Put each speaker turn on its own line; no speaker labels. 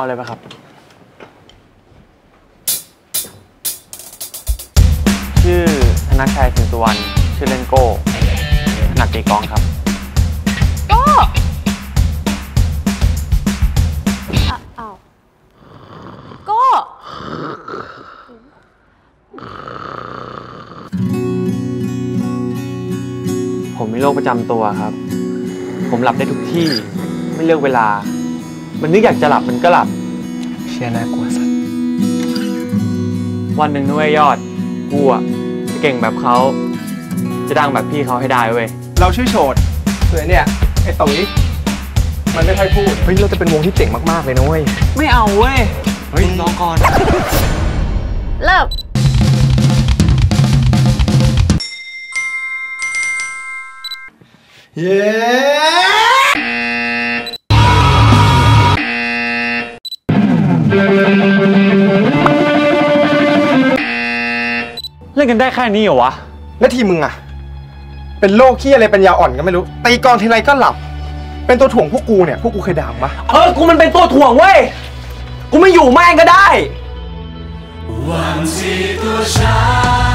เอาอะไรไปครับ ชื่อธนชัยสินสุวรรณ ชื่อเล่นโก้ถนัดตีกลองครับ
ก็อะอ้าวก็
ผมมีโรคประจำตัวครับ ผมหลับได้ทุกที่ ไม่เลือกเวลา มันนึกอยากจะหลับมันก็หลับ
เชียน่ากลัวสัตว์
วันหนึ่งนะเว้ยยอดกูอะจะเก่งแบบเขาจะดังแบบพี่เขาให้ได้เว้ย
เราชื่อโฉดส่วนเนี่ยไอ้ตุ๋ยมันไม่ค่อยพูดเฮ้ยเราจะเป็นวงที่เจ๋งมากๆเลยนะเว้ย
ไม่เอาเว้ย
เฮ้ยน้องก่อน
เลิก
เย้
ได้แค่นี้เหรอวะ
แล้วทีมึงอะเป็นโรคขี้อะไรเป็นยาอ่อนก็ไม่รู้ตีกลองทีไรก็หลับ เป็นตัวถ่วงพวกกูเนี่ย พวกกูเคยด่ามึงปะ
เออ กูมันเป็นตัวถ่วงเว้ย กูไม่อยู่แม่งก็ได้
วังสีตัวฉัน